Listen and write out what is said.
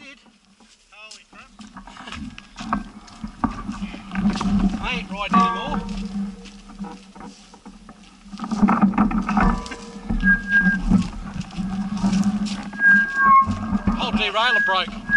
did. Oh, Holy crap. I ain't riding anymore. Old derailleur broke.